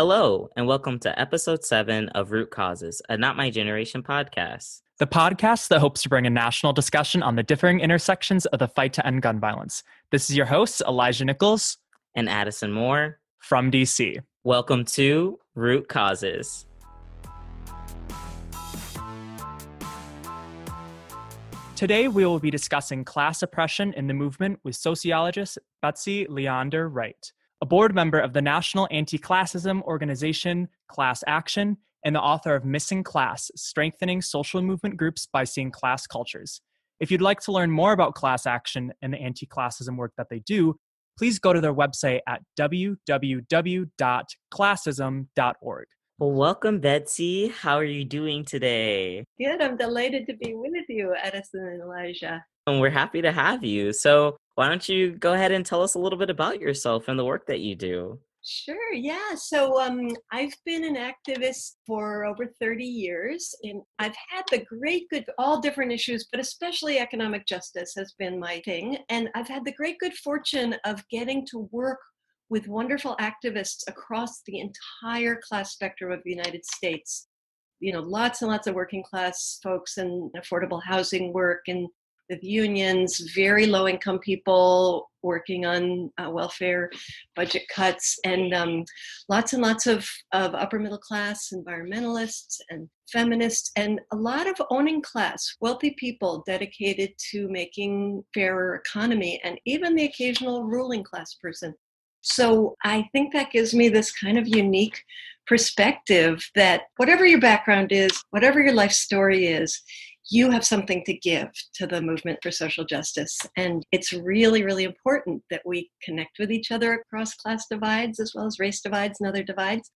Hello, and welcome to episode seven of Root Causes, a Not My Generation podcast. The podcast that hopes to bring a national discussion on the differing intersections of the fight to end gun violence. This is your hosts, Elijah Nichols. And Addison Moore. From DC. Welcome to Root Causes. Today, we will be discussing class oppression in the movement with sociologist Betsy Leondar-Wright, a board member of the National Anti Classism Organization, Class Action, and the author of Missing Class Strengthening Social Movement Groups by Seeing Class Cultures. If you'd like to learn more about class action and the anti classism work that they do, please go to their website at www.classism.org. Well, welcome, Betsy. How are you doing today? Good. I'm delighted to be with you, Addison and Elijah. And we're happy to have you. So, why don't you go ahead and tell us a little bit about yourself and the work that you do? Sure, yeah. So um, I've been an activist for over 30 years, and I've had the great good, all different issues, but especially economic justice has been my thing. And I've had the great good fortune of getting to work with wonderful activists across the entire class spectrum of the United States. You know, lots and lots of working class folks and affordable housing work and with unions, very low income people working on uh, welfare budget cuts, and um, lots and lots of, of upper middle class environmentalists and feminists, and a lot of owning class, wealthy people dedicated to making fairer economy, and even the occasional ruling class person. So I think that gives me this kind of unique perspective that whatever your background is, whatever your life story is, you have something to give to the movement for social justice. And it's really, really important that we connect with each other across class divides as well as race divides and other divides.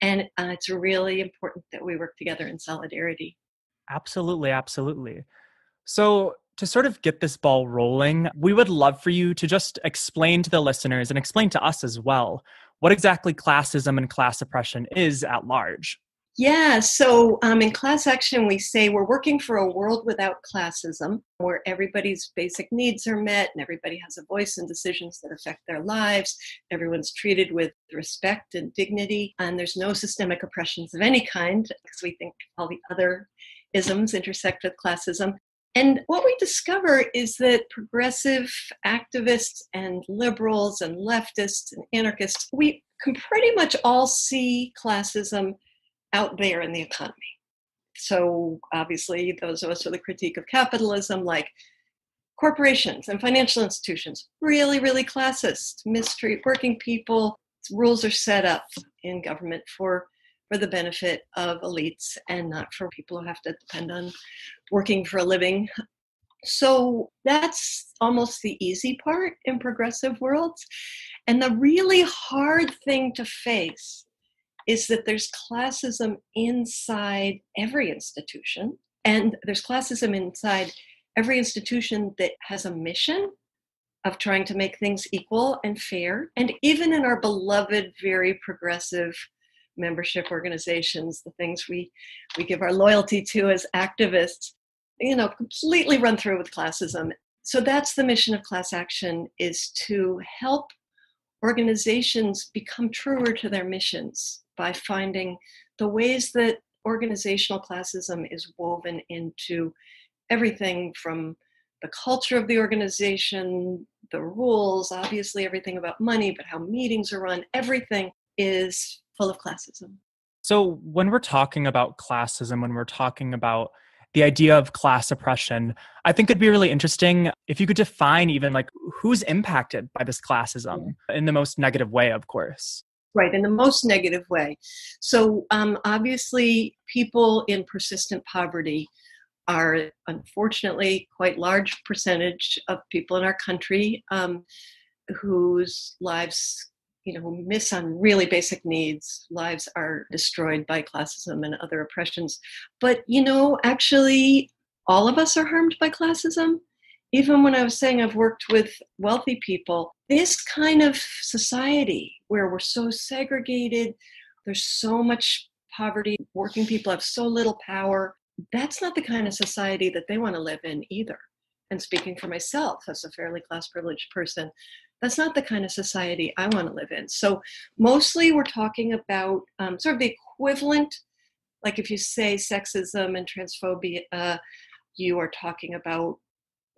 And uh, it's really important that we work together in solidarity. Absolutely, absolutely. So, to sort of get this ball rolling, we would love for you to just explain to the listeners and explain to us as well what exactly classism and class oppression is at large. Yeah, so um, in class action, we say we're working for a world without classism, where everybody's basic needs are met and everybody has a voice in decisions that affect their lives. Everyone's treated with respect and dignity, and there's no systemic oppressions of any kind because we think all the other isms intersect with classism. And what we discover is that progressive activists and liberals and leftists and anarchists, we can pretty much all see classism out there in the economy. So, obviously, those of us with a critique of capitalism, like corporations and financial institutions, really, really classist, mistreat working people. Rules are set up in government for for the benefit of elites and not for people who have to depend on working for a living. So that's almost the easy part in progressive worlds. And the really hard thing to face is that there's classism inside every institution, and there's classism inside every institution that has a mission of trying to make things equal and fair. And even in our beloved, very progressive membership organizations, the things we, we give our loyalty to as activists, you know, completely run through with classism. So that's the mission of class action is to help organizations become truer to their missions by finding the ways that organizational classism is woven into everything from the culture of the organization, the rules, obviously everything about money, but how meetings are run, everything is full of classism. So, when we're talking about classism, when we're talking about the idea of class oppression, I think it'd be really interesting if you could define even like who's impacted by this classism in the most negative way, of course. Right, in the most negative way. So, um, obviously, people in persistent poverty are unfortunately quite large percentage of people in our country um, whose lives you know, miss on really basic needs. Lives are destroyed by classism and other oppressions. But, you know, actually, all of us are harmed by classism. Even when I was saying I've worked with wealthy people, this kind of society where we're so segregated, there's so much poverty, working people have so little power, that's not the kind of society that they want to live in either. And speaking for myself as a fairly class privileged person, That's not the kind of society I want to live in. So, mostly we're talking about um, sort of the equivalent, like if you say sexism and transphobia, uh, you are talking about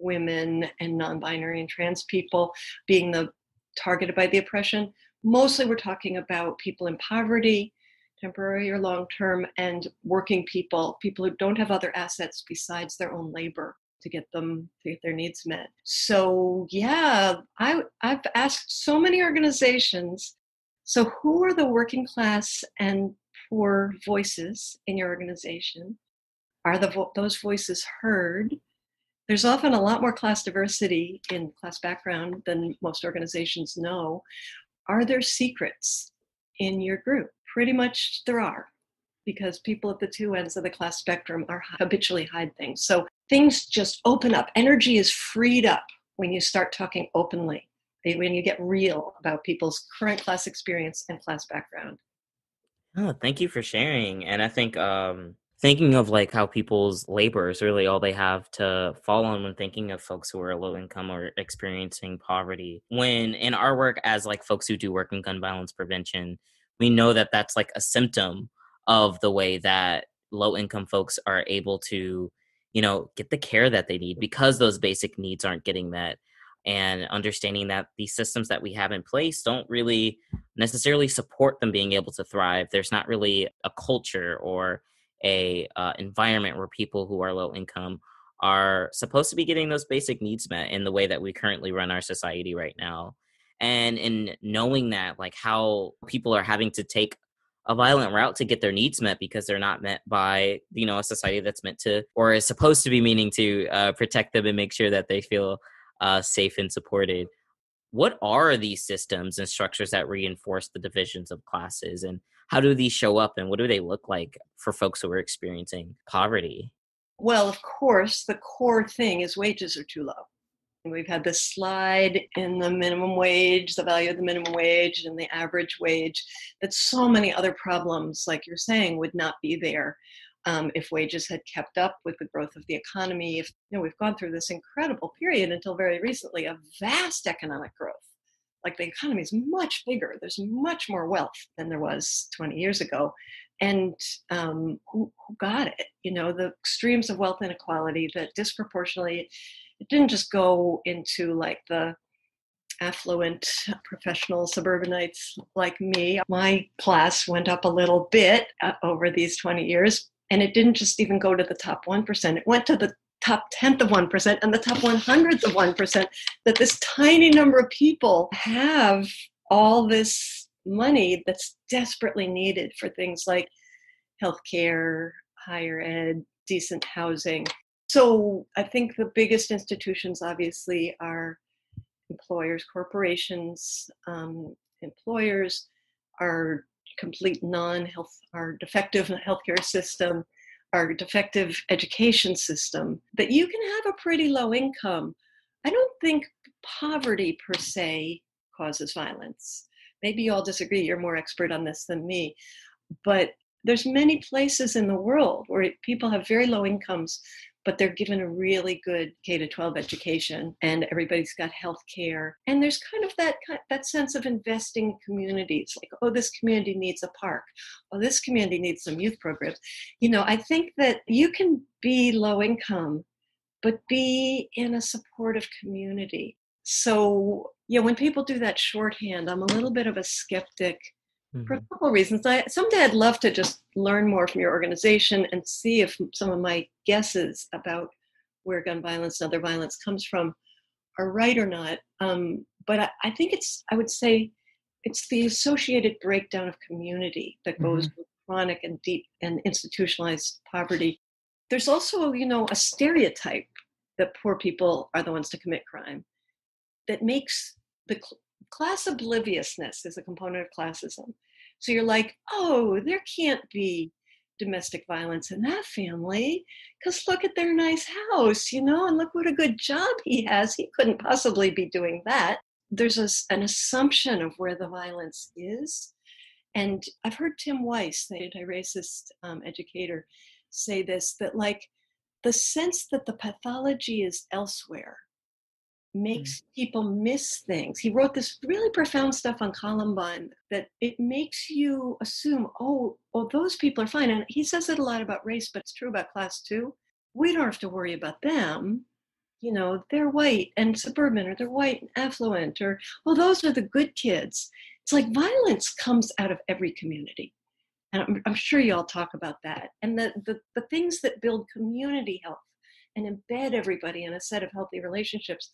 women and non binary and trans people being the targeted by the oppression. Mostly we're talking about people in poverty, temporary or long term, and working people, people who don't have other assets besides their own labor to get them to get their needs met. So yeah, I I've asked so many organizations. So who are the working class and poor voices in your organization? Are the vo- those voices heard? There's often a lot more class diversity in class background than most organizations know. Are there secrets in your group? Pretty much there are, because people at the two ends of the class spectrum are habitually hide things. So things just open up. Energy is freed up when you start talking openly, when you get real about people's current class experience and class background. Oh, thank you for sharing. And I think um, thinking of like how people's labor is really all they have to fall on when thinking of folks who are low income or experiencing poverty. When in our work as like folks who do work in gun violence prevention we know that that's like a symptom of the way that low income folks are able to you know get the care that they need because those basic needs aren't getting met. And understanding that these systems that we have in place don't really necessarily support them being able to thrive. There's not really a culture or a uh, environment where people who are low income are supposed to be getting those basic needs met in the way that we currently run our society right now. And in knowing that like how people are having to take a violent route to get their needs met because they're not met by you know a society that's meant to or is supposed to be meaning to uh, protect them and make sure that they feel uh, safe and supported what are these systems and structures that reinforce the divisions of classes? And how do these show up and what do they look like for folks who are experiencing poverty well of course the core thing is wages are too low we've had this slide in the minimum wage the value of the minimum wage and the average wage that so many other problems like you're saying would not be there um, if wages had kept up with the growth of the economy. If you know, we've gone through this incredible period until very recently of vast economic growth. Like the economy is much bigger. There's much more wealth than there was 20 years ago. And um, who, who got it? You know, the extremes of wealth inequality that disproportionately, it didn't just go into like the affluent professional suburbanites like me. My class went up a little bit uh, over these 20 years, and it didn't just even go to the top 1%, it went to the top tenth of 1% and the top 100th of 1%. That this tiny number of people have all this money that's desperately needed for things like healthcare, higher ed, decent housing. So I think the biggest institutions obviously are employers, corporations, um, employers, are complete non-health our defective healthcare system our defective education system that you can have a pretty low income. I don't think poverty per se causes violence. Maybe you all disagree you're more expert on this than me but there's many places in the world where people have very low incomes but they're given a really good K to 12 education and everybody's got health care. And there's kind of that that sense of investing communities, like, oh, this community needs a park. Oh, this community needs some youth programs. You know, I think that you can be low income, but be in a supportive community. So, yeah, when people do that shorthand, I'm a little bit of a skeptic mm-hmm. for a couple of reasons. I someday I'd love to just learn more from your organization and see if some of my guesses about where gun violence and other violence comes from are right or not. Um, but I, I, think it's I would say it's the associated breakdown of community that goes mm-hmm. with chronic and deep and institutionalized poverty. There's also, you know, a stereotype that poor people are the ones to commit crime that makes the class obliviousness is a component of classism. So you're like, oh, there can't be domestic violence in that family because look at their nice house, you know, and look what a good job he has. He couldn't possibly be doing that. There's a, an assumption of where the violence is. And I've heard Tim Wise, the anti-racist um, educator, say this, that like the sense that the pathology is elsewhere makes mm. people miss things. He wrote this really profound stuff on Columbine that it makes you assume, oh, oh, those people are fine. And he says it a lot about race, but it's true about class too. We don't have to worry about them. You know, they're white and suburban, or they're white and affluent, or oh, those are the good kids. It's like violence comes out of every community. And I'm, I'm sure you all talk about that. And the, the, the things that build community health and embed everybody in a set of healthy relationships.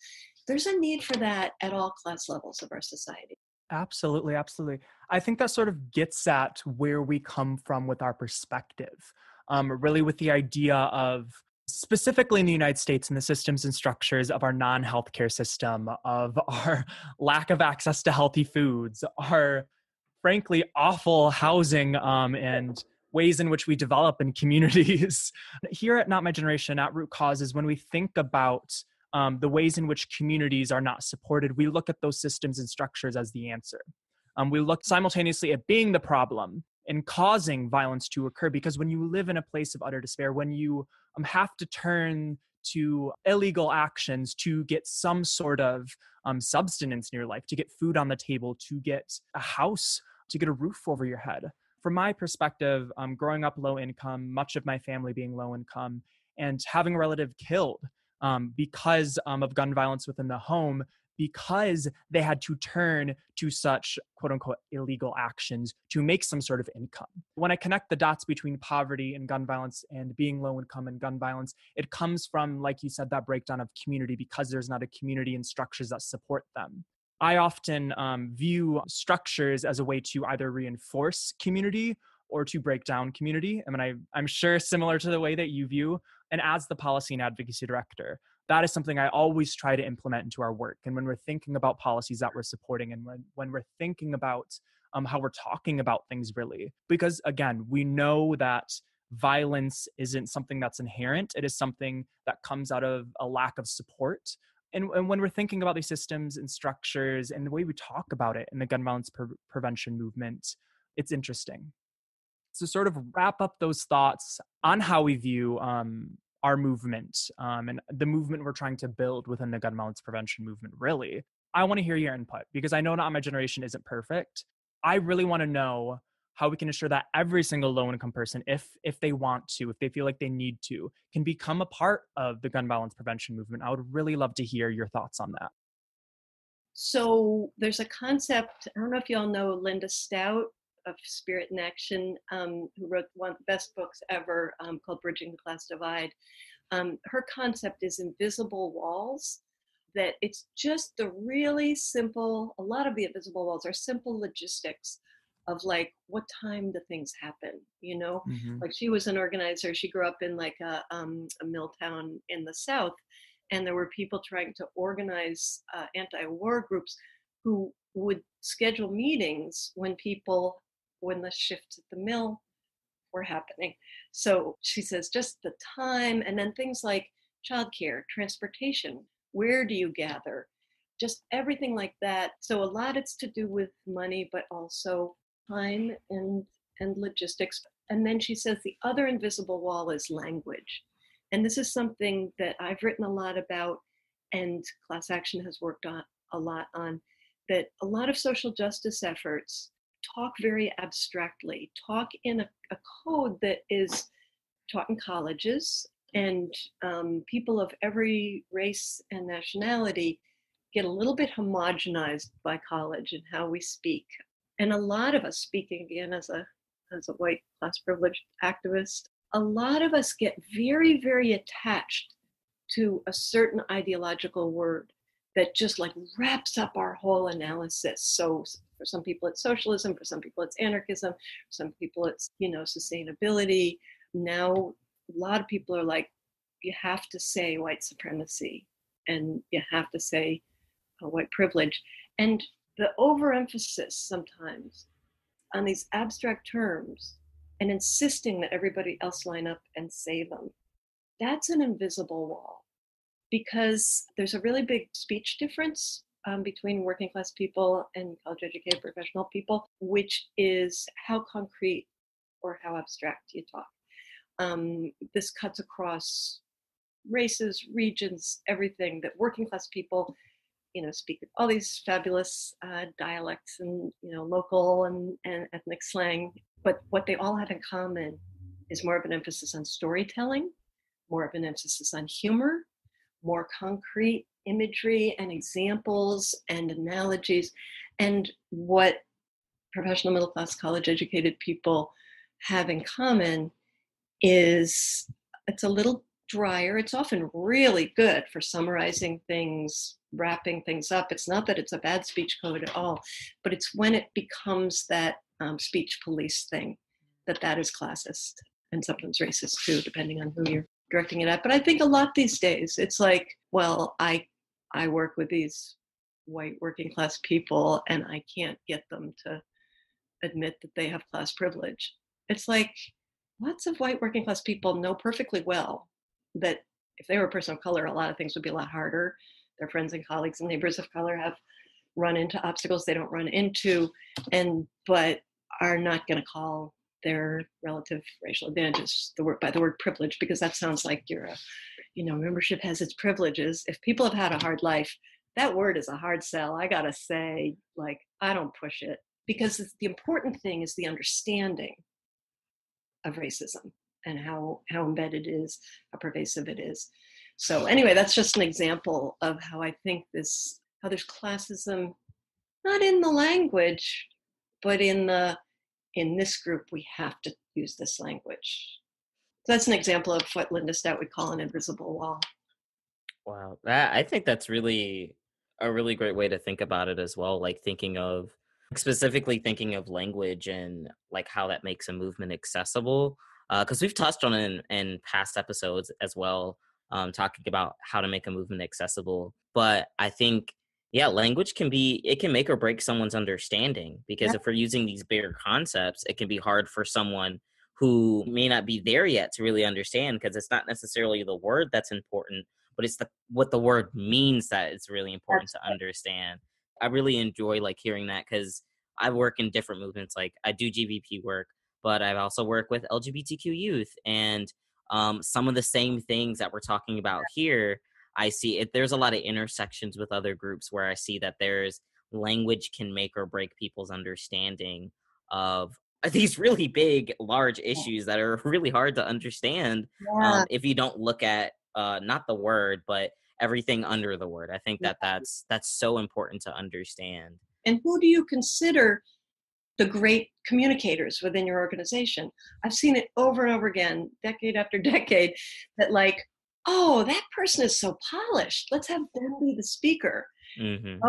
There's a need for that at all class levels of our society. Absolutely, absolutely. I think that sort of gets at where we come from with our perspective. Um, really, with the idea of specifically in the United States and the systems and structures of our non healthcare system, of our lack of access to healthy foods, our frankly awful housing um, and ways in which we develop in communities. Here at Not My Generation, at Root Causes, when we think about um, the ways in which communities are not supported, we look at those systems and structures as the answer. Um, we look simultaneously at being the problem and causing violence to occur because when you live in a place of utter despair, when you um, have to turn to illegal actions to get some sort of um, substance in your life, to get food on the table, to get a house, to get a roof over your head, from my perspective, um, growing up low income, much of my family being low income, and having a relative killed um, because um, of gun violence within the home, because they had to turn to such quote unquote illegal actions to make some sort of income. When I connect the dots between poverty and gun violence and being low income and gun violence, it comes from, like you said, that breakdown of community because there's not a community and structures that support them. I often um, view structures as a way to either reinforce community or to break down community. I mean, I, I'm sure similar to the way that you view. And as the policy and advocacy director, that is something I always try to implement into our work. And when we're thinking about policies that we're supporting, and when, when we're thinking about um, how we're talking about things, really, because again, we know that violence isn't something that's inherent, it is something that comes out of a lack of support and, and when we're thinking about these systems and structures and the way we talk about it in the gun violence pre- prevention movement, it's interesting. So, sort of wrap up those thoughts on how we view um, our movement um, and the movement we're trying to build within the gun violence prevention movement, really. I want to hear your input because I know not my generation isn't perfect. I really want to know how we can ensure that every single low income person if if they want to if they feel like they need to can become a part of the gun violence prevention movement. I would really love to hear your thoughts on that. So there's a concept i don't know if you all know linda stout of spirit in action um, who wrote one of the best books ever um, called bridging the class divide. Um, her concept is invisible walls that it's just the really simple a lot of the invisible walls are simple logistics of like what time do things happen you know? Mm-hmm. like she was an organizer she grew up in like a, um, a mill town in the south and there were people trying to organize uh, anti-war groups who would schedule meetings when people when the shifts at the mill were happening. So she says just the time and then things like childcare transportation where do you gather? Just everything like that. So a lot it's to do with money but also time and and logistics and then she says the other invisible wall is language. And this is something that i've written a lot about and class action has worked on a lot on that a lot of social justice efforts talk very abstractly talk in a, a code that is taught in colleges and um, people of every race and nationality get a little bit homogenized by college and how we speak and a lot of us speaking again as a as a white class privileged activist a lot of us get very very attached to a certain ideological word that just like wraps up our whole analysis. So for some people it's socialism for some people it's anarchism for some people it's you know sustainability. Now a lot of people are like you have to say white supremacy and you have to say uh, white privilege. And the overemphasis sometimes on these abstract terms and insisting that everybody else line up and say them. That's an invisible wall because there's a really big speech difference um, between working class people and college educated professional people which is how concrete or how abstract you talk. Um, this cuts across races regions everything that working class people you know speak all these fabulous uh, dialects and you know local and, and ethnic slang but what they all have in common is more of an emphasis on storytelling more of an emphasis on humor more concrete imagery and examples and analogies and what professional middle class college educated people have in common is it's a little drier. It's often really good for summarizing things, wrapping things up. It's not that it's a bad speech code at all, but it's when it becomes that um, speech police thing that that is classist and sometimes racist too, depending on who you're directing it at. But I think a lot these days, it's like, well, I I work with these white working class people, and I can't get them to admit that they have class privilege. It's like lots of white working class people know perfectly well that if they were a person of color, a lot of things would be a lot harder. Their friends and colleagues and neighbors of color have run into obstacles they don't run into, and but are not going to call their relative racial advantages the word by the word privilege because that sounds like you're a you know membership has its privileges if people have had a hard life that word is a hard sell i gotta say like i don't push it because the important thing is the understanding of racism and how how embedded it is, how pervasive it is. So anyway, that's just an example of how I think this how there's classism not in the language, but in the in this group we have to use this language. So that's an example of what Linda Stout would call an invisible wall. Wow, that I think that's really a really great way to think about it as well. Like thinking of specifically thinking of language and like how that makes a movement accessible because uh, we've touched on it in, in, past episodes as well, um, talking about how to make a movement accessible. But I think, yeah, language can be, it can make or break someone's understanding because yeah. if we're using these bigger concepts, it can be hard for someone who may not be there yet to really understand because it's not necessarily the word that's important, but it's the what the word means that is really important to understand. I really enjoy like hearing that because I work in different movements. Like I do GVP work, but I've also worked with LGBTQ youth and um, some of the same things that we're talking about here. I see it. There's a lot of intersections with other groups where I see that there's language can make or break people's understanding of these really big, large issues that are really hard to understand yeah. um, if you don't look at uh, not the word, but everything under the word. I think that that's that's so important to understand. And who do you consider the great communicators within your organization. I've seen it over and over again, decade after decade, that like, oh, that person is so polished. Let's have them be the speaker. Mm-hmm.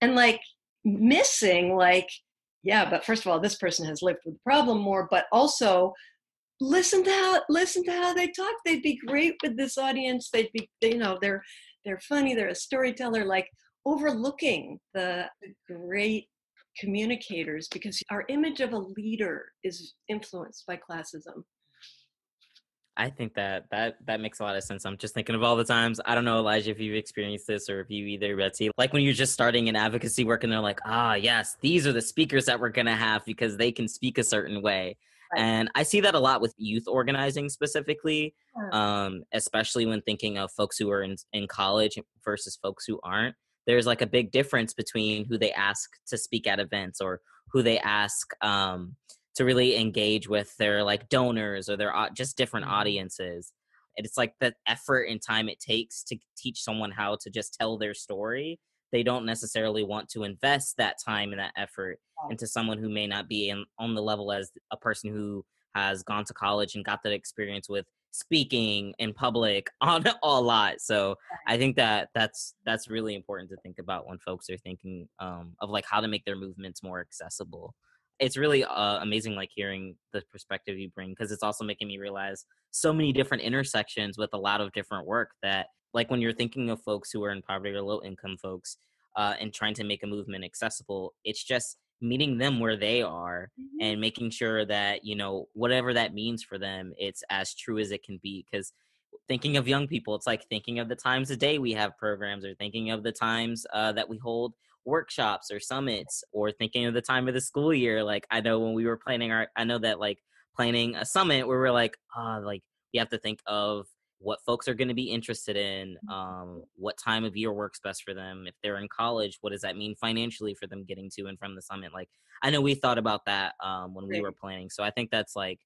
And like missing, like, yeah, but first of all, this person has lived with the problem more, but also listen to how listen to how they talk. They'd be great with this audience. They'd be, you know, they're they're funny. They're a storyteller. Like overlooking the great communicators because our image of a leader is influenced by classism. I think that that that makes a lot of sense. I'm just thinking of all the times. I don't know, Elijah, if you've experienced this or if you either, Betsy. Like when you're just starting an advocacy work and they're like, ah, yes, these are the speakers that we're gonna have because they can speak a certain way. Right. And I see that a lot with youth organizing specifically, um, especially when thinking of folks who are in, in college versus folks who aren't there's like a big difference between who they ask to speak at events or who they ask um, to really engage with their like donors or their just different mm-hmm. audiences. And it's like the effort and time it takes to teach someone how to just tell their story. They don't necessarily want to invest that time and that effort into someone who may not be in, on the level as a person who has gone to college and got that experience with speaking in public on a lot so i think that that's that's really important to think about when folks are thinking um, of like how to make their movements more accessible. It's really uh, amazing like hearing the perspective you bring because it's also making me realize so many different intersections with a lot of different work that like when you're thinking of folks who are in poverty or low income folks uh, and trying to make a movement accessible it's just meeting them where they are mm-hmm. and making sure that you know whatever that means for them it's as true as it can be because thinking of young people it's like thinking of the times a day we have programs or thinking of the times uh, that we hold workshops or summits or thinking of the time of the school year like i know when we were planning our i know that like planning a summit where we're like ah oh, like we have to think of what folks are going to be interested in, Mm-hmm. um, what time of year works best for them. If they're in college, what does that mean financially for them getting to and from the summit? Like, I know we thought about that um, when we were planning. So I think that's like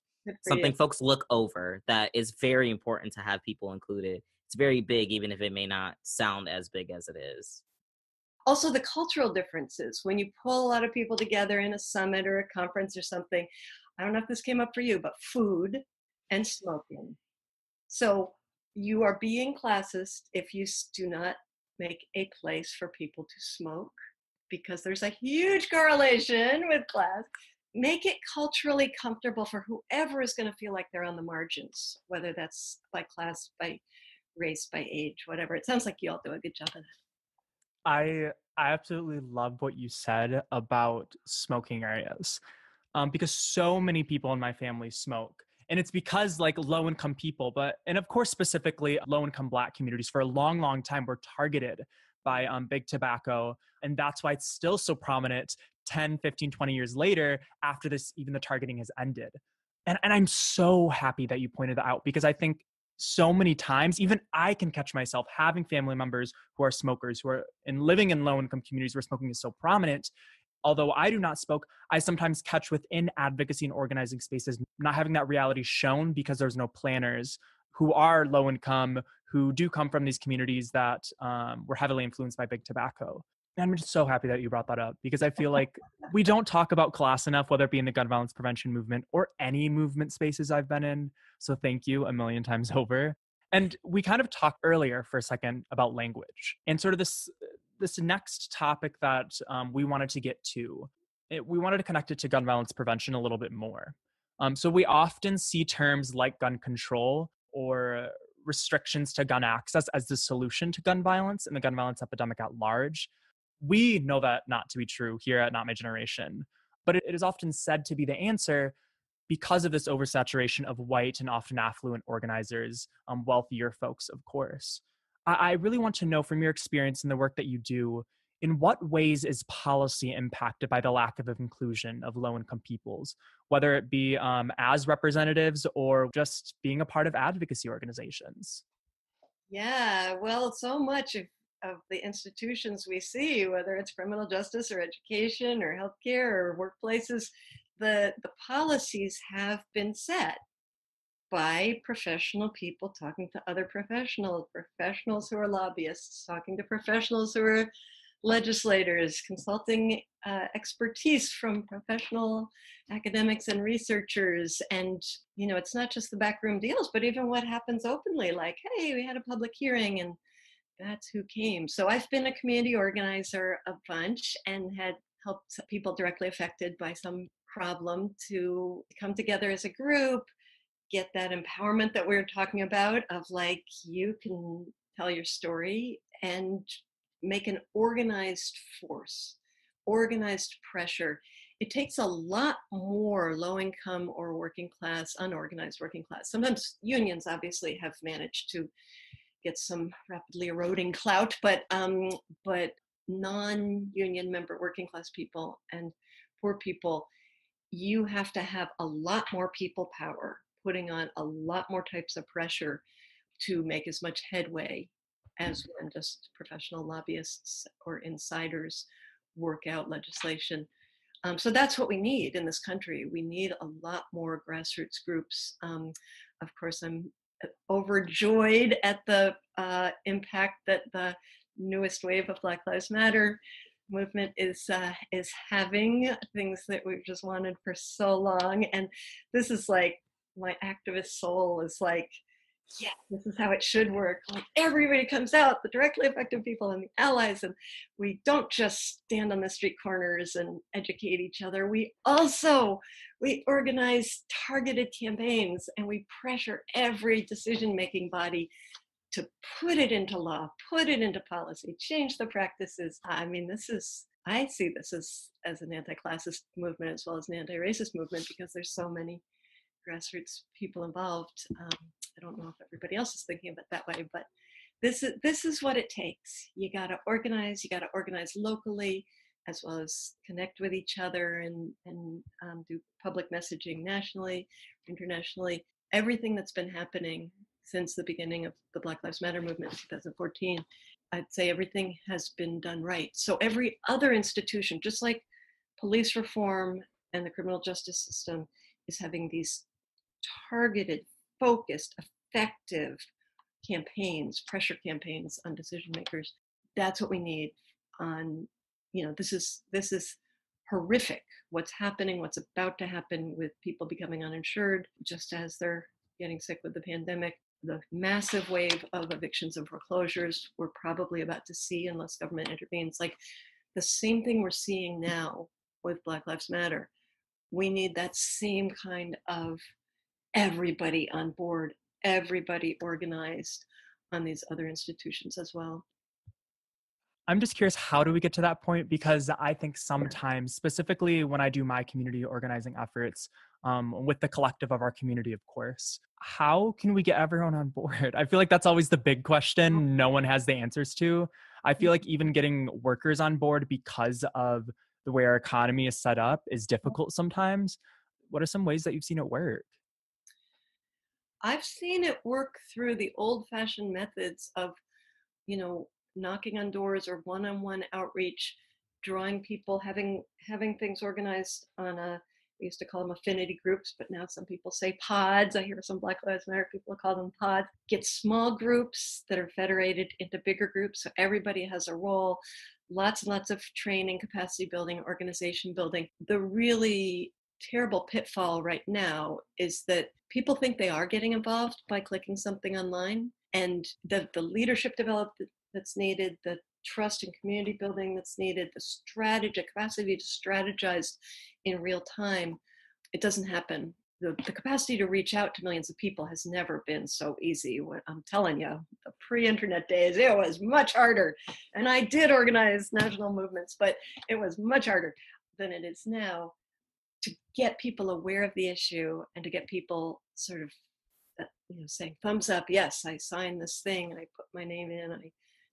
something you. folks look over that is very important to have people included. It's very big, even if it may not sound as big as it is. Also, the cultural differences. When you pull a lot of people together in a summit or a conference or something, I don't know if this came up for you, but food and smoking. So you are being classist if you do not make a place for people to smoke because there's a huge correlation with class. Make it culturally comfortable for whoever is going to feel like they're on the margins, whether that's by class, by race, by age, whatever. It sounds like you all do a good job of that. I I absolutely love what you said about smoking areas, um, because so many people in my family smoke, and it's because like low income people, but and of course specifically low income Black communities for a long, long time were targeted by um, big tobacco, and that's why it's still so prominent 10, 15, 20 years later after this even the targeting has ended. And and I'm so happy that you pointed that out because I think so many times even i can catch myself having family members who are smokers who are in living in low income communities where smoking is so prominent although i do not smoke i sometimes catch within advocacy and organizing spaces not having that reality shown because there's no planners who are low income who do come from these communities that um, were heavily influenced by big tobacco and i'm just so happy that you brought that up because i feel like we don't talk about class enough whether it be in the gun violence prevention movement or any movement spaces i've been in so thank you a million times over. And we kind of talked earlier for a second about language and sort of this this next topic that um, we wanted to get to. It, we wanted to connect it to gun violence prevention a little bit more. Um, so we often see terms like gun control or restrictions to gun access as the solution to gun violence and the gun violence epidemic at large. We know that not to be true here at Not My Generation, but it, it is often said to be the answer because of this oversaturation of white and often affluent organizers, um, wealthier folks, of course. I, really want to know from your experience in the work that you do, in what ways is policy impacted by the lack of inclusion of low income peoples, whether it be um, as representatives or just being a part of advocacy organizations? Yeah, well, so much of, of the institutions we see, whether it's criminal justice or education or healthcare or workplaces, the, the policies have been set by professional people talking to other professionals, professionals who are lobbyists, talking to professionals who are legislators, consulting uh, expertise from professional academics and researchers. And, you know, it's not just the backroom deals, but even what happens openly, like, hey, we had a public hearing and that's who came. So I've been a community organizer a bunch and had helped people directly affected by some problem to come together as a group, get that empowerment that we are talking about of like, you can tell your story and make an organized force, organized pressure. It takes a lot more low income or working class, unorganized working class. Sometimes unions obviously have managed to get some rapidly eroding clout, but um, but non-union member working class people and poor people, you have to have a lot more people power, putting on a lot more types of pressure to make as much headway as when just professional lobbyists or insiders work out legislation. Um, so that's what we need in this country. We need a lot more grassroots groups. Um, of course, I'm overjoyed at the uh, impact that the newest wave of Black Lives Matter movement is uh, is having. Things that we've just wanted for so long, and this is like my activist soul is like yeah, this is how it should work. Like everybody comes out, the directly affected people and the allies, and we don't just stand on the street corners and educate each other. We also we organize targeted campaigns and we pressure every decision-making body to put it into law, put it into policy, change the practices. I mean, this is I see this as as an anti-classist movement as well as an anti-racist movement because there's so many grassroots people involved. Um, I don't know if everybody else is thinking of it that way, but this is this is what it takes. You got to organize. You got to organize locally, as well as connect with each other and and um, do public messaging nationally, internationally. Everything that's been happening since the beginning of the Black Lives Matter movement in 2014, I'd say everything has been done right. So every other institution, just like police reform and the criminal justice system, is having these targeted, focused, effective campaigns, pressure campaigns on decision makers. That's what we need on, you know, this is this is horrific what's happening, what's about to happen with people becoming uninsured just as they're getting sick with the pandemic. The massive wave of evictions and foreclosures we're probably about to see unless government intervenes. Like the same thing we're seeing now with Black Lives Matter. We need that same kind of everybody on board, everybody organized on these other institutions as well. I'm just curious, how do we get to that point? Because I think sometimes, specifically when I do my community organizing efforts um, with the collective of our community, of course, how can we get everyone on board? I feel like that's always the big question no one has the answers to. I feel like even getting workers on board because of the way our economy is set up is difficult sometimes. What are some ways that you've seen it work? I've seen it work through the old fashioned methods of, you know, knocking on doors or one-on-one outreach drawing people having having things organized on a we used to call them affinity groups but now some people say pods. I hear some black lives matter people call them pods. Get small groups that are federated into bigger groups so everybody has a role. Lots and lots of training capacity building organization building. The really terrible pitfall right now is that people think they are getting involved by clicking something online and the, the leadership development that's needed, the trust and community building that's needed, the strategy, capacity to strategize in real time, it doesn't happen. The, the capacity to reach out to millions of people has never been so easy. I'm telling you, the pre-internet days, it was much harder. And I did organize national movements, but it was much harder than it is now to get people aware of the issue and to get people sort of uh, you know saying thumbs up yes i signed this thing and i put my name in i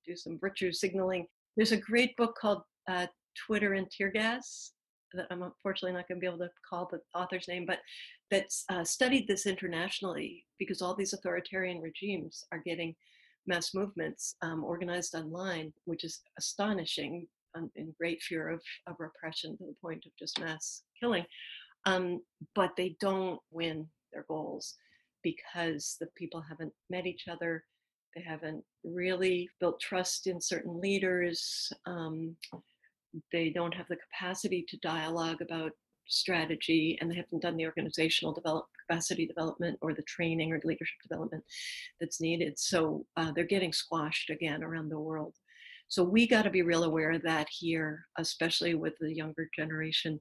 do some virtue signaling. There's a great book called uh, Twitter and Tear Gas that I'm unfortunately not going to be able to call the author's name, but that's uh, studied this internationally because all these authoritarian regimes are getting mass movements um, organized online, which is astonishing in great fear of, of repression to the point of just mass killing. Um, but they don't win their goals because the people haven't met each other they haven't really built trust in certain leaders. Um, they don't have the capacity to dialogue about strategy, and they haven't done the organizational develop, capacity development or the training or leadership development that's needed. So uh, they're getting squashed again around the world. So we got to be real aware of that here, especially with the younger generation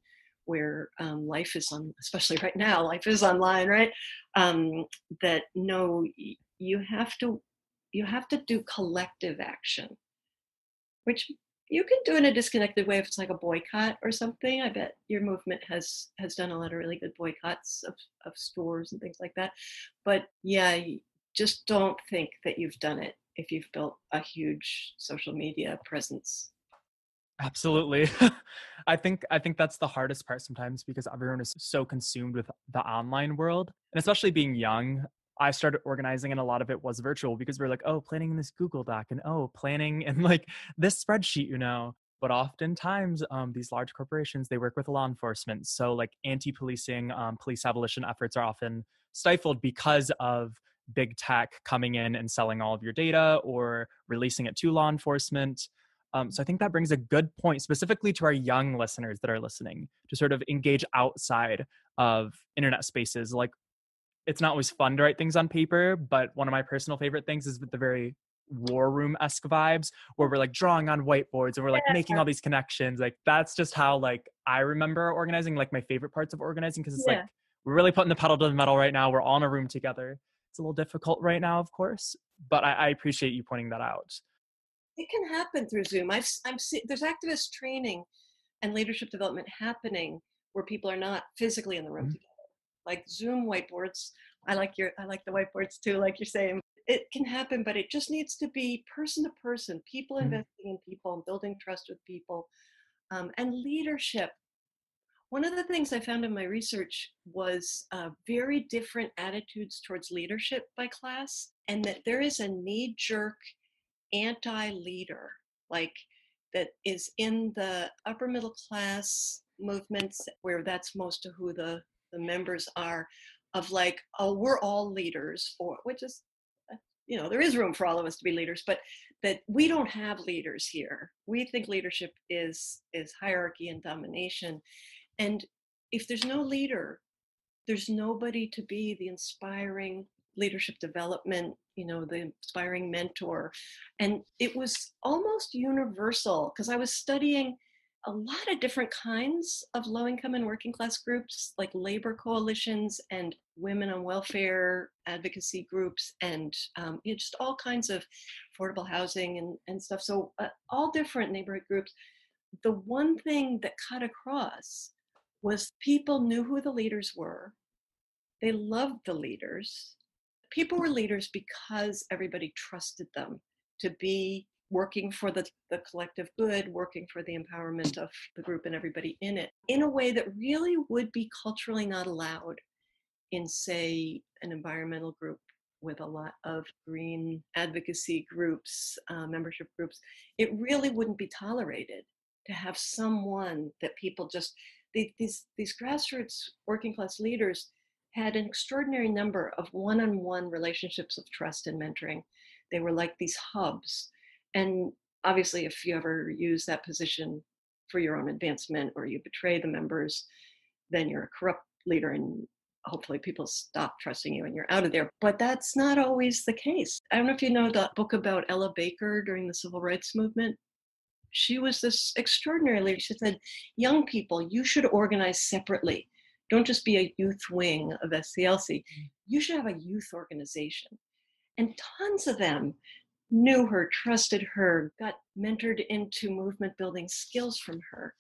where um, life is on, especially right now, life is online, right? Um, that no, you have to you have to do collective action, which you can do in a disconnected way if it's like a boycott or something. I bet your movement has has done a lot of really good boycotts of, of stores and things like that. But yeah, just don't think that you've done it if you've built a huge social media presence. Absolutely. I think I think that's the hardest part sometimes because everyone is so consumed with the online world. And especially being young, I started organizing and a lot of it was virtual because we are like, oh, planning in this Google Doc and oh, planning in like this spreadsheet, you know. But oftentimes, um, these large corporations they work with law enforcement, so like anti-policing, um, police abolition efforts are often stifled because of big tech coming in and selling all of your data or releasing it to law enforcement. Um, so I think that brings a good point, specifically to our young listeners that are listening, to sort of engage outside of internet spaces like it's not always fun to write things on paper, but one of my personal favorite things is with the very war room esque vibes where we're like drawing on whiteboards and we're like yeah. making all these connections. Like that's just how like I remember organizing, like my favorite parts of organizing because it's yeah. like we're really putting the pedal to the metal right now. We're all in a room together. It's a little difficult right now, of course, but I, I appreciate you pointing that out. It can happen through Zoom. I've I'm see, there's activist training and leadership development happening where people are not physically in the room mm-hmm. together like Zoom whiteboards. I like your I like the whiteboards too, like you're saying. It can happen, but it just needs to be person to person, people mm-hmm. investing in people and building trust with people, um, and leadership. One of the things I found in my research was uh, very different attitudes towards leadership by class, and that there is a knee jerk anti leader, like that is in the upper middle class movements where that's most of who the, the members are, of like, oh, we're all leaders, or which is uh, you know there is room for all of us to be leaders but that we don't have leaders here. We think leadership is is hierarchy and domination and if there's no leader there's nobody to be the inspiring leadership development you know the inspiring mentor and it was almost universal because i was studying a lot of different kinds of low income and working class groups like labor coalitions and women on welfare advocacy groups and um, you know, just all kinds of affordable housing and, and stuff so uh, all different neighborhood groups. The one thing that cut across was people knew who the leaders were they loved the leaders people were leaders because everybody trusted them to be working for the, the collective good, working for the empowerment of the group and everybody in it, in a way that really would be culturally not allowed in, say, an environmental group with a lot of green advocacy groups, uh, membership groups. It really wouldn't be tolerated to have someone that people just, they, these, these grassroots working class leaders had an extraordinary number of one on one relationships of trust and mentoring. They were like these hubs and obviously, if you ever use that position for your own advancement or you betray the members, then you're a corrupt leader and hopefully people stop trusting you and you're out of there. But that's not always the case. I don't know if you know the book about Ella Baker during the civil rights movement. She was this extraordinary leader. She said, Young people, you should organize separately. Don't just be a youth wing of SCLC. Mm. You should have a youth organization. And tons of them knew her, trusted her, got mentored into movement building skills from her.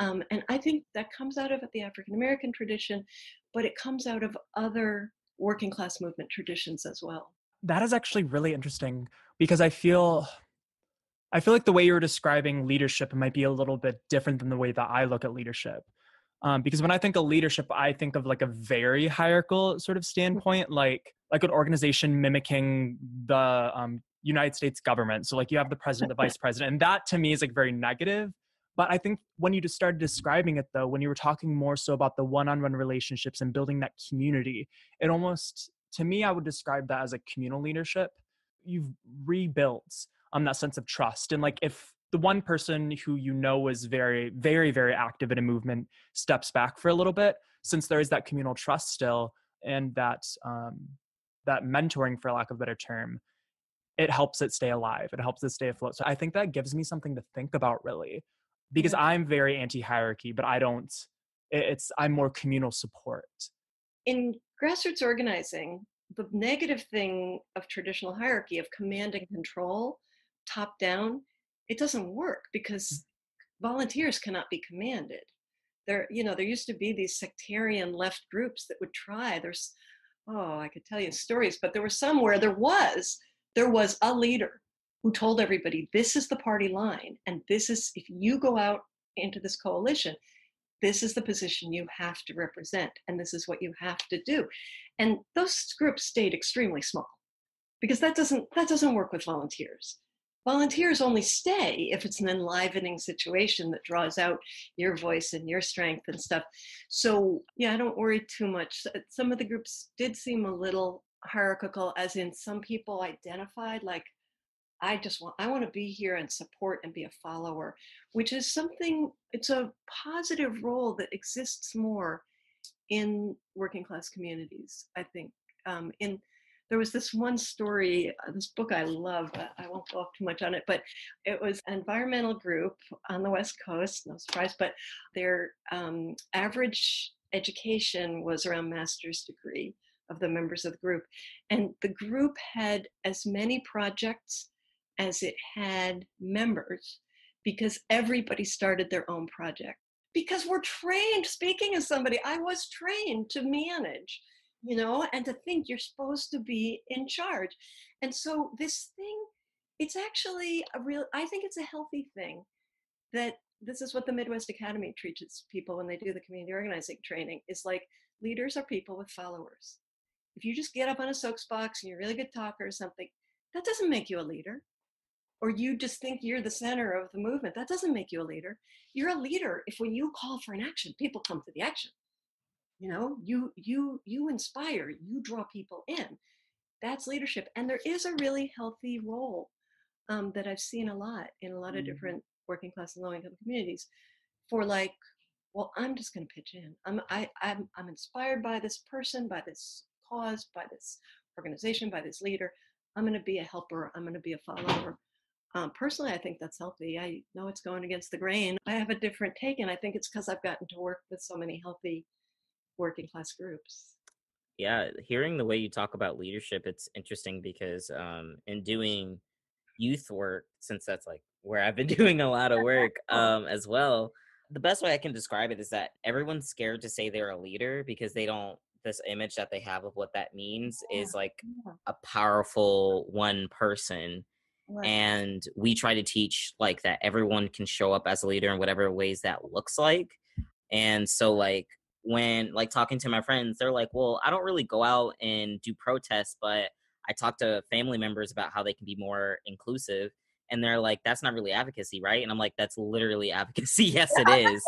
Um, and I think that comes out of the African American tradition, but it comes out of other working class movement traditions as well. That is actually really interesting because I feel I feel like the way you're describing leadership might be a little bit different than the way that I look at leadership. Um, because when I think of leadership, I think of like a very hierarchical sort of mm-hmm. standpoint, like like an organization mimicking the um, United States government. So like you have the president, the vice president, and that to me is like very negative. But I think when you just started describing it though, when you were talking more so about the one-on-one relationships and building that community, it almost to me I would describe that as a communal leadership. You've rebuilt um that sense of trust. And like if the one person who you know is very, very, very active in a movement steps back for a little bit, since there is that communal trust still and that um that mentoring for lack of a better term it helps it stay alive. It helps it stay afloat. So I think that gives me something to think about really because yeah. I'm very anti hierarchy, but I don't, it's, I'm more communal support. In grassroots organizing, the negative thing of traditional hierarchy of command and control, top down, it doesn't work because volunteers cannot be commanded. There, you know, there used to be these sectarian left groups that would try. There's, oh, I could tell you stories, but there were somewhere there was there was a leader who told everybody this is the party line and this is if you go out into this coalition this is the position you have to represent and this is what you have to do and those groups stayed extremely small because that doesn't that doesn't work with volunteers volunteers only stay if it's an enlivening situation that draws out your voice and your strength and stuff. So yeah i don't worry too much. Some of the groups did seem a little hierarchical as in some people identified like i just want i want to be here and support and be a follower which is something it's a positive role that exists more in working class communities i think. Um, in there was this one story uh, this book i love i won't go off too much on it but it was an environmental group on the west coast no surprise but their um, average education was around master's degree of the members of the group. And the group had as many projects as it had members because everybody started their own project. Because we're trained, speaking as somebody, I was trained to manage, you know, and to think you're supposed to be in charge. And so this thing, it's actually a real, I think it's a healthy thing that this is what the Midwest Academy teaches people when they do the community organizing training is like leaders are people with followers. If you just get up on a soapbox and you're a really good talker or something, that doesn't make you a leader. Or you just think you're the center of the movement, that doesn't make you a leader. You're a leader if when you call for an action, people come to the action. You know, you you you inspire, you draw people in. That's leadership, and there is a really healthy role um, that I've seen a lot in a lot of mm-hmm. different working class and low income communities for like well i'm just going to pitch in. I'm I, I'm, I'm inspired by this person by this cause by this organization by this leader. I'm going to be a helper. I'm going to be a follower. Um, personally i think that's healthy. I know it's going against the grain. I have a different take and i think it's because i've gotten to work with so many healthy working class groups yeah hearing the way you talk about leadership it's interesting because um, in doing youth work since that's like where I've been doing a lot of work um, as well. The best way I can describe it is that everyone's scared to say they're a leader because they don't this image that they have of what that means is like a powerful one person Right. and we try to teach like that everyone can show up as a leader in whatever ways that looks like and so like when like talking to my friends they're like well i don't really go out and do protests but i talk to family members about how they can be more inclusive and they're like that's not really advocacy right? And i'm like that's literally advocacy. Yes it is.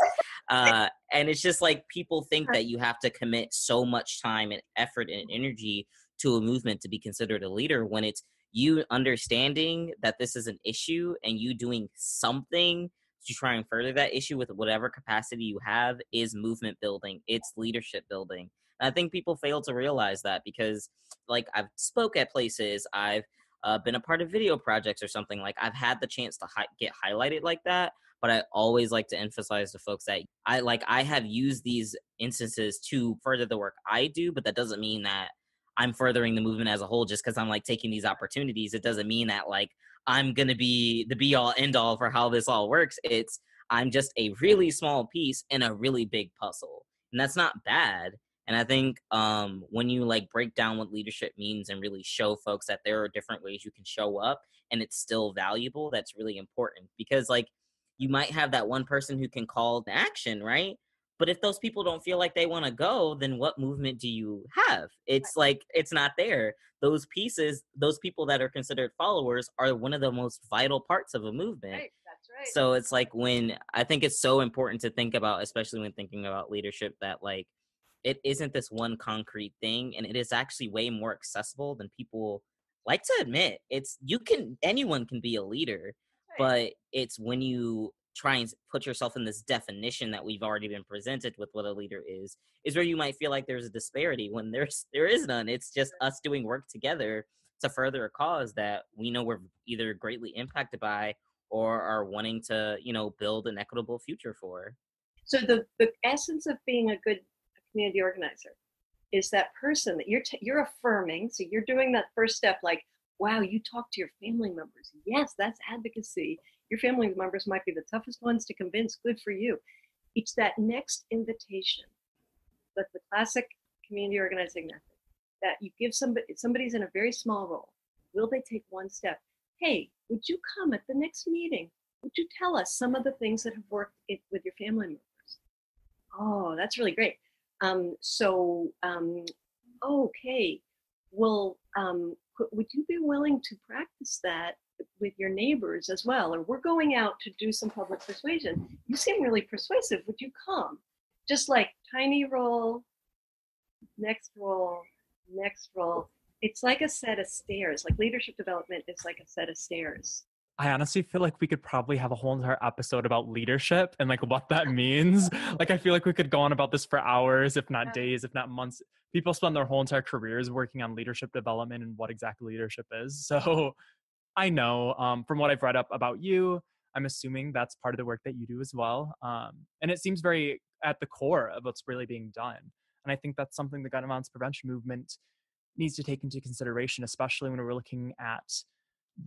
Uh, and it's just like people think that you have to commit so much time and effort and energy to a movement to be considered a leader when it's you understanding that this is an issue and you doing something to try and further that issue with whatever capacity you have is movement building it's leadership building. And i think people fail to realize that because like i've spoke at places i've uh, been a part of video projects or something like i've had the chance to hi- get highlighted like that but i always like to emphasize to folks that i like i have used these instances to further the work i do but that doesn't mean that i'm furthering the movement as a whole just because i'm like taking these opportunities. It doesn't mean that like i'm gonna be the be all end all for how this all works. It's i'm just a really small piece in a really big puzzle. And that's not bad. And I think um, when you like break down what leadership means and really show folks that there are different ways you can show up and it's still valuable, that's really important. Because like you might have that one person who can call to action, right? But if those people don't feel like they want to go, then what movement do you have? It's right. like it's not there. Those pieces, those people that are considered followers are one of the most vital parts of a movement. Right. That's right. So it's like when I think it's so important to think about, especially when thinking about leadership, that like it isn't this one concrete thing and it is actually way more accessible than people like to admit it's you can anyone can be a leader right. but it's when you try and put yourself in this definition that we've already been presented with what a leader is is where you might feel like there's a disparity when there's there is none. It's just us doing work together to further a cause that we know we're either greatly impacted by or are wanting to you know build an equitable future for. So the the essence of being a good community organizer is that person that you're t- you're affirming so you're doing that first step like wow you talk to your family members. Yes that's advocacy your family members might be the toughest ones to convince good for you. It's that next invitation but the classic community organizing method that you give somebody somebody's in a very small role. Will they take one step? Hey would you come at the next meeting? Would you tell us some of the things that have worked with your family members? Oh that's really great. Um, so, um, okay, well, um, would you be willing to practice that with your neighbors as well? Or we're going out to do some public persuasion. You seem really persuasive. Would you come? Just like tiny roll, next roll, next roll. It's like a set of stairs. Like leadership development is like a set of stairs. I honestly feel like we could probably have a whole entire episode about leadership and like what that means. like I feel like we could go on about this for hours, if not days, if not months. People spend their whole entire careers working on leadership development and what exactly leadership is. So I know um, from what I've read up about you, I'm assuming that's part of the work that you do as well. Um, and it seems very at the core of what's really being done. And I think that's something the gun violence prevention movement needs to take into consideration, especially when we're looking at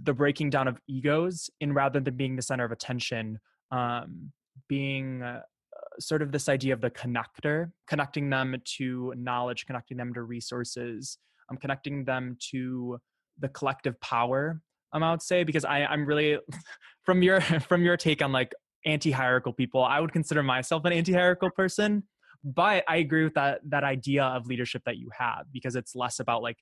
the breaking down of egos in rather than being the center of attention um, being uh, sort of this idea of the connector connecting them to knowledge connecting them to resources um, connecting them to the collective power um, i would say because I, i'm really from your from your take on like anti-hierarchical people. I would consider myself an anti-hierarchical person, but I agree with that that idea of leadership that you have because it's less about like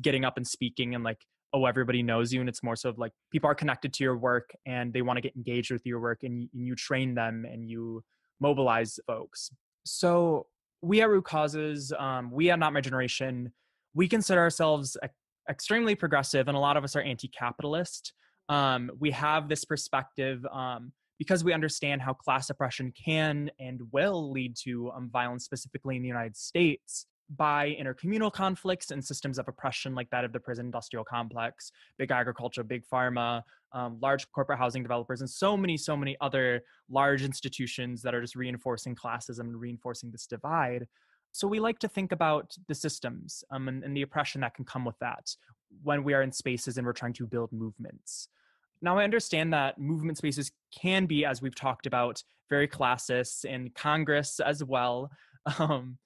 getting up and speaking and like oh everybody knows you and it's more so of like people are connected to your work and they want to get engaged with your work and you, and you train them and you mobilize folks. So we at Root Causes, um, we at Not My Generation, we consider ourselves extremely progressive and a lot of us are anti-capitalist. Um, we have this perspective um, because we understand how class oppression can and will lead to um, violence, specifically in the United States, by intercommunal conflicts and systems of oppression like that of the prison industrial complex, big agriculture, big pharma, um, large corporate housing developers, and so many, so many other large institutions that are just reinforcing classism and reinforcing this divide. So we like to think about the systems um, and, and the oppression that can come with that when we are in spaces and we're trying to build movements. Now, I understand that movement spaces can be, as we've talked about, very classist in Congress as well. Um,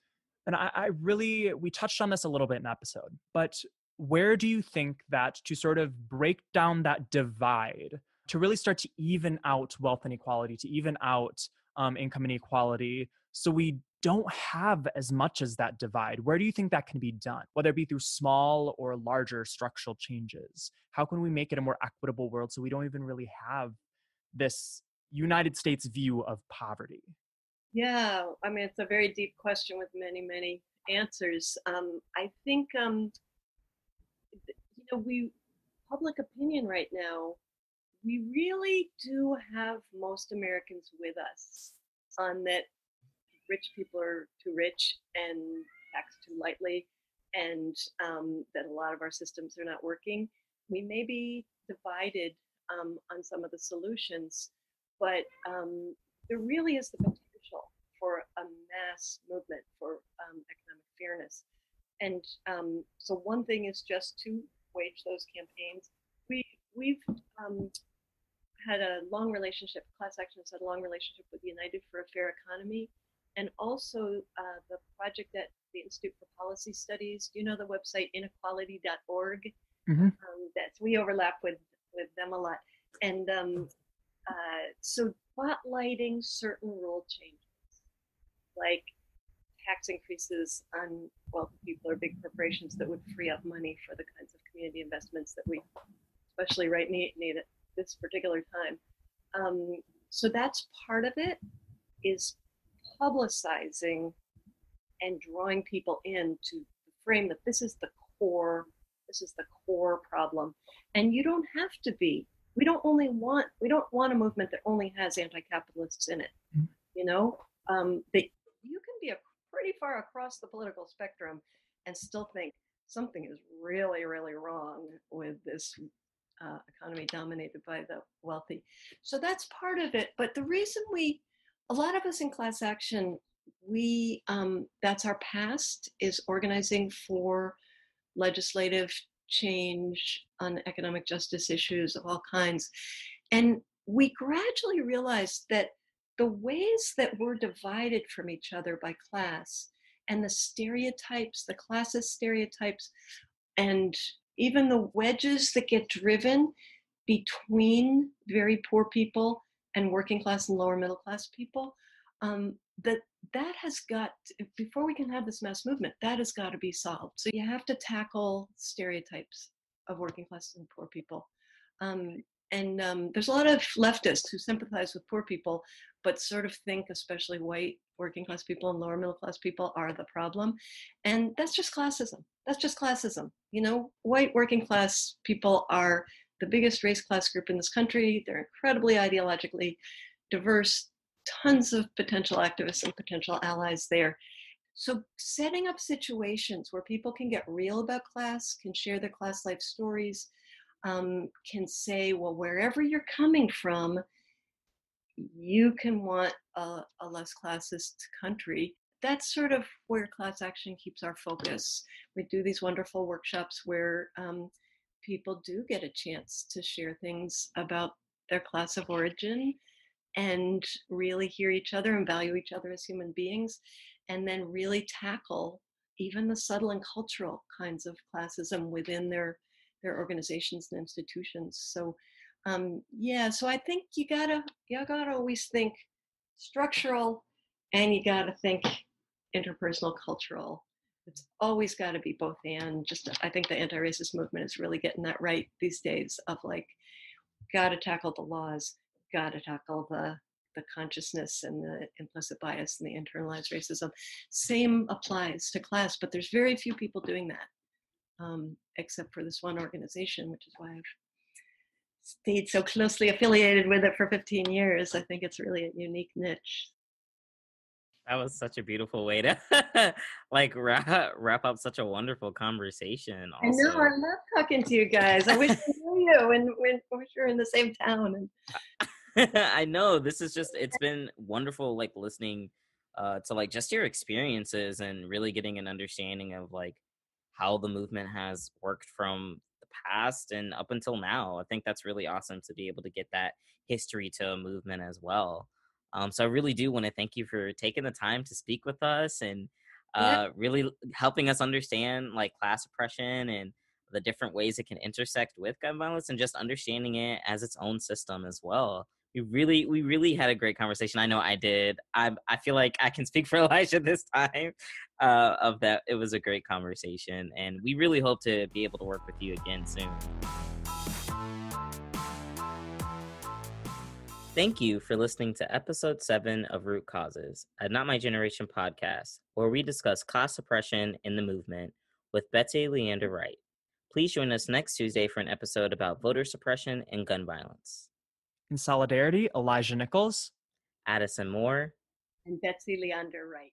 and I, I really, we touched on this a little bit in episode, but where do you think that to sort of break down that divide, to really start to even out wealth inequality, to even out um, income inequality, so we don't have as much as that divide. Where do you think that can be done? Whether it be through small or larger structural changes? How can we make it a more equitable world so we don't even really have this United States view of poverty? Yeah, I mean, it's a very deep question with many, many answers. Um, I think, um, you know, we, public opinion right now, we really do have most Americans with us on that rich people are too rich and taxed too lightly, and um, that a lot of our systems are not working. We may be divided um, on some of the solutions, but um, there really is the potential for a mass movement for um, economic fairness. And um, so, one thing is just to wage those campaigns. We we've um, had a long relationship. Class Action has had a long relationship with United for a Fair Economy, and also uh, the project at the Institute for Policy Studies. Do you know the website inequality.org? Mm-hmm. Um, that's we overlap with with them a lot, and um, uh, so spotlighting certain rule changes, like tax increases on wealthy people or big corporations that would free up money for the kinds of community investments that we, especially right need, need at this particular time. Um, so that's part of it. Is publicizing and drawing people in to frame that this is the core this is the core problem. And you don't have to be. We don't only want we don't want a movement that only has anti-capitalists in it mm-hmm. you know? Um, that you can be a pretty far across the political spectrum and still think something is really really wrong with this uh, economy dominated by the wealthy. So that's part of it. But the reason we a lot of us in class action, we um, that's our past is organizing for legislative change on economic justice issues of all kinds. And we gradually realized that the ways that we're divided from each other by class and the stereotypes, the classist stereotypes, and even the wedges that get driven between very poor people and working class and lower middle class people um, that that has got before we can have this mass movement that has got to be solved. So you have to tackle stereotypes of working class and poor people. Um, and um, there's a lot of leftists who sympathize with poor people but sort of think especially white working class people and lower middle class people are the problem. And that's just classism. That's just classism. You know white working class people are the biggest race class group in this country. They're incredibly ideologically diverse, tons of potential activists and potential allies there. So, setting up situations where people can get real about class, can share their class life stories, um, can say, well, wherever you're coming from, you can want a, a less classist country. That's sort of where class action keeps our focus. We do these wonderful workshops where um, people do get a chance to share things about their class of origin and really hear each other and value each other as human beings and then really tackle even the subtle and cultural kinds of classism within their their organizations and institutions so Um, yeah, so I think you gotta you gotta always think structural, and you gotta think interpersonal, cultural. It's always got to be both and. Just I think the anti-racist movement is really getting that right these days. Of like, got to tackle the laws, got to tackle the the consciousness and the implicit bias and the internalized racism. Same applies to class, but there's very few people doing that, um, except for this one organization, which is why I've stayed so closely affiliated with it for 15 years. I think it's really a unique niche. That was such a beautiful way to like wrap, wrap up such a wonderful conversation. Also. I know. I love talking to you guys. I wish I knew you and we were in the same town. And I know this is just it's been wonderful like listening uh to like just your experiences and really getting an understanding of like how the movement has worked from the past and up until now. I think that's really awesome to be able to get that history to a movement as well. Um, so I really do want to thank you for taking the time to speak with us and uh, yeah. really helping us understand like class oppression and the different ways it can intersect with gun violence and just understanding it as its own system as well. We really we really had a great conversation. I know i did. I i feel like i can speak for elijah this time uh, of that. It was a great conversation and we really hope to be able to work with you again soon thank you for listening to episode 7 of root causes a not my generation podcast where we discuss class oppression in the movement with betsy Leondar-Wright. Please join us next tuesday for an episode about voter suppression and gun violence. In solidarity, Elijah Nichols, Addison Moore, and Betsy Leondar-Wright.